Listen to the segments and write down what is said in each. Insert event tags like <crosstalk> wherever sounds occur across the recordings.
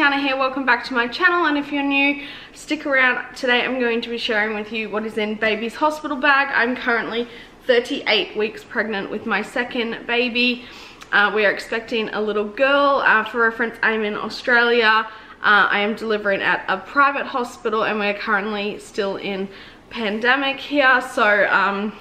Tiana here, welcome back to my channel and if you're new, stick around. Today I'm going to be sharing with you what is in baby's hospital bag. I'm currently 38 weeks pregnant with my second baby. Uh, we are expecting a little girl. Uh, for reference, I'm in Australia. Uh, I am delivering at a private hospital and we're currently still in pandemic here. So um,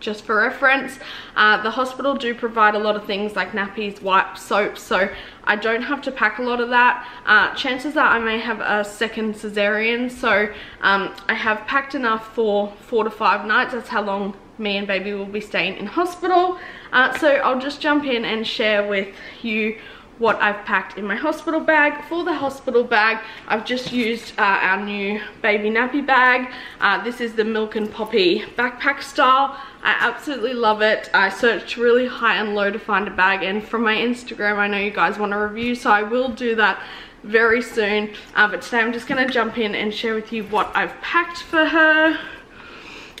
just for reference. Uh, the hospital do provide a lot of things like nappies, wipes, soaps, so I don't have to pack a lot of that. Uh, chances are I may have a second cesarean, so um, I have packed enough for four to five nights. That's how long me and baby will be staying in hospital. Uh, so I'll just jump in and share with you what I've packed in my hospital bag. For the hospital bag, I've just used uh, our new baby nappy bag. Uh, this is the Milk and Poppy backpack style. I absolutely love it. I searched really high and low to find a bag and from my Instagram, I know you guys want a review, so I will do that very soon. Uh, but today I'm just gonna jump in and share with you what I've packed for her.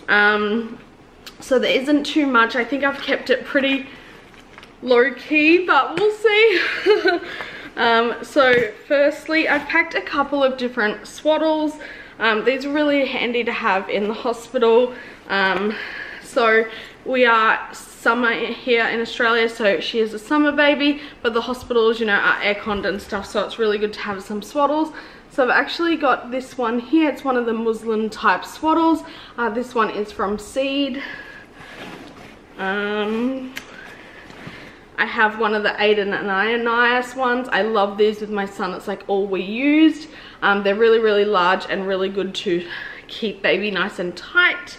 Um, so there isn't too much. I think I've kept it pretty low key, but we'll see. <laughs> um, so firstly, I've packed a couple of different swaddles. Um, these are really handy to have in the hospital. Um, so we are summer here in Australia, so she is a summer baby, but the hospitals, you know, are air-conned and stuff, so it's really good to have some swaddles. So I've actually got this one here. It's one of the muslin type swaddles. Uh, this one is from Seed. Um, I have one of the Aden and Anais ones. I love these with my son. It's like all we used. Um, they're really, really large and really good to keep baby nice and tight.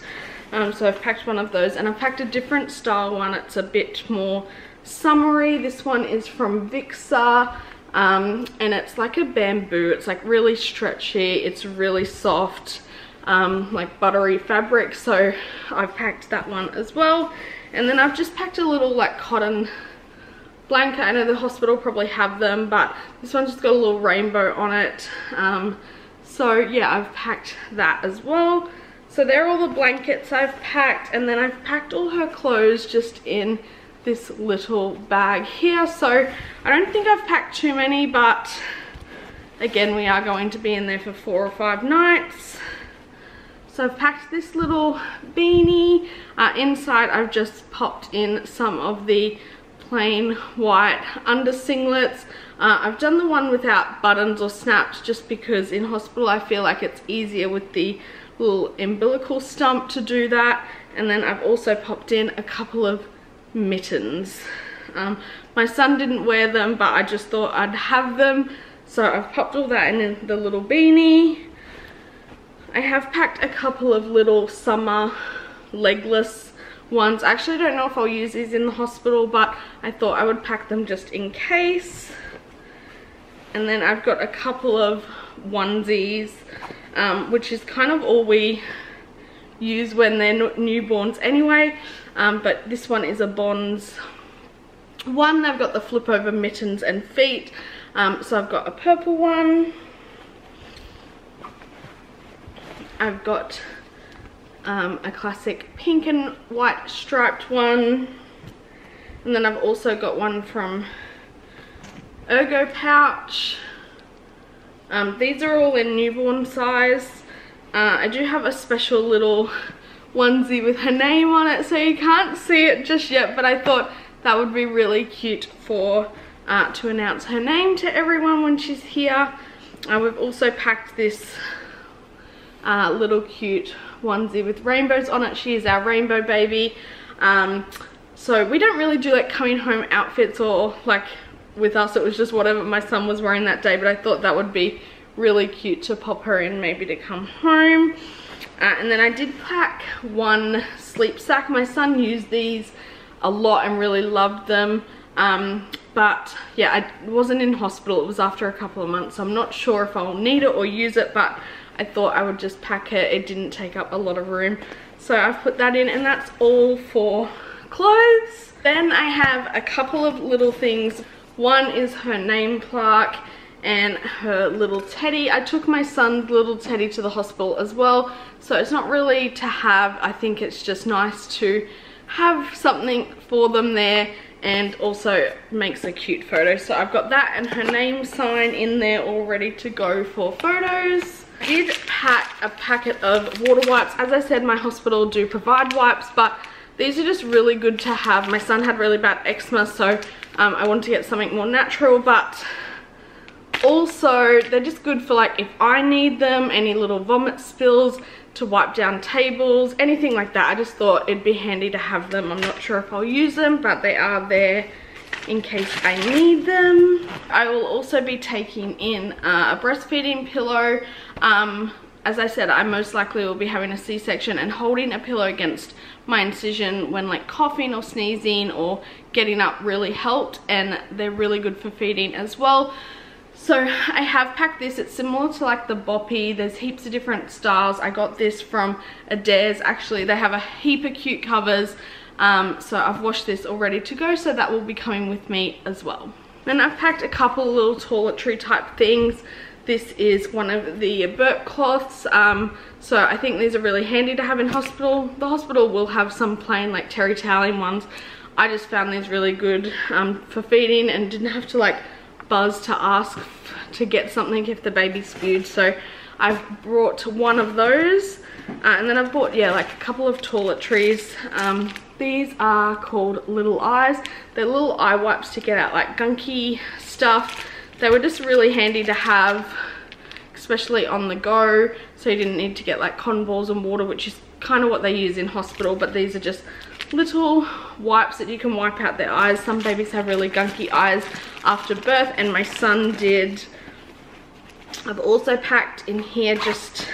Um, so I've packed one of those and I've packed a different style one. It's a bit more summery. This one is from Vixsa um, and it's like a bamboo. It's like really stretchy. It's really soft, um, like buttery fabric. So I've packed that one as well. And then I've just packed a little like cotton blanket. I know the hospital probably have them, but this one's just got a little rainbow on it. Um, so yeah, I've packed that as well. So there are all the blankets I've packed and then I've packed all her clothes just in this little bag here. So I don't think I've packed too many, but again, we are going to be in there for four or five nights. So I've packed this little beanie. Uh, inside I've just popped in some of the plain white under singlets. Uh, I've done the one without buttons or snaps just because in hospital I feel like it's easier with the little umbilical stump to do that. And then I've also popped in a couple of mittens. Um, my son didn't wear them, but I just thought I'd have them. So I've popped all that in the little beanie. I have packed a couple of little summer legless ones. I actually don't know if I'll use these in the hospital, but I thought I would pack them just in case. And then I've got a couple of onesies, um, which is kind of all we use when they're newborns anyway. Um, but this one is a Bonds one. I've got the flip over mittens and feet. Um, so I've got a purple one. I've got um, a classic pink and white striped one. And then I've also got one from Ergo Pouch. Um, these are all in newborn size. Uh, I do have a special little onesie with her name on it so you can't see it just yet but I thought that would be really cute for uh, to announce her name to everyone when she's here. Uh, we've also packed this uh, little cute onesie with rainbows on it. She is our rainbow baby. Um, so we don't really do like coming home outfits or like with us it was just whatever my son was wearing that day but I thought that would be really cute to pop her in maybe to come home. Uh, and then I did pack one sleep sack. My son used these a lot and really loved them. Um, but yeah, I wasn't in hospital. It was after a couple of months. So I'm not sure if I'll need it or use it, but I thought I would just pack it. It didn't take up a lot of room. So I've put that in and that's all for clothes. Then I have a couple of little things. One is her name plaque and her little teddy. I took my son's little teddy to the hospital as well. So it's not really to have, I think it's just nice to have something for them there and also makes a cute photo. So I've got that and her name sign in there all ready to go for photos. I did pack a packet of water wipes. As I said, my hospital do provide wipes, but these are just really good to have. My son had really bad eczema, so um, I wanted to get something more natural, but also they're just good for like if I need them, any little vomit spills, to wipe down tables, anything like that. I just thought it'd be handy to have them. I'm not sure if I'll use them, but they are there in case I need them. I will also be taking in uh, a breastfeeding pillow. Um, as I said, I most likely will be having a C-section and holding a pillow against my incision when like coughing or sneezing or getting up really helped and they're really good for feeding as well. So I have packed this. It's similar to like the Boppy. There's heaps of different styles. I got this from Adairs. Actually, they have a heap of cute covers. Um, so I've washed this all ready to go. So that will be coming with me as well. Then I've packed a couple little toiletry type things. This is one of the burp cloths. Um, so I think these are really handy to have in hospital. The hospital will have some plain like terry toweling ones. I just found these really good um, for feeding and didn't have to like buzz to ask to get something if the baby spewed. So I've brought one of those. Uh, and then I've bought, yeah, like a couple of toiletries. Um, these are called Little Eyes. They're little eye wipes to get out like gunky stuff. They were just really handy to have, especially on the go. So you didn't need to get like cotton balls and water, which is kind of what they use in hospital. But these are just little wipes that you can wipe out their eyes. Some babies have really gunky eyes after birth and my son did. I've also packed in here just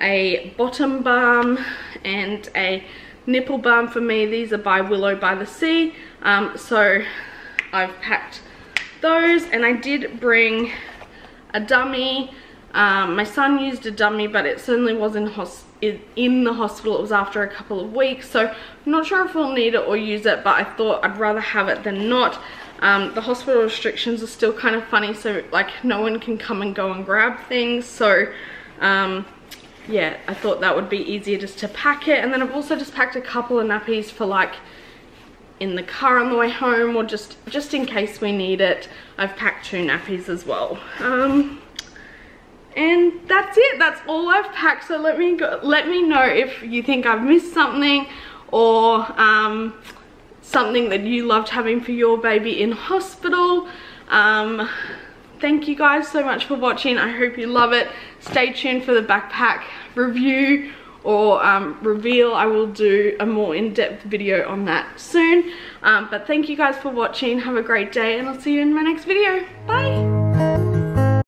a bottom balm and a nipple balm for me. These are by Willow by the Sea. Um, so I've packed those and I did bring a dummy. Um, my son used a dummy but it certainly was in in the hospital. It was after a couple of weeks. So I'm not sure if we'll need it or use it, but I thought I'd rather have it than not. Um, the hospital restrictions are still kind of funny. So like no one can come and go and grab things. So um, yeah, I thought that would be easier just to pack it. And then I've also just packed a couple of nappies for like in the car on the way home or just just in case we need it. I've packed two nappies as well. Um, that's all I've packed so let me go let me know if you think I've missed something or um, something that you loved having for your baby in hospital. Um, thank you guys so much for watching. I hope you love it. Stay tuned for the backpack review or um, reveal. I will do a more in-depth video on that soon. Um, but thank you guys for watching. Have a great day and I'll see you in my next video. Bye.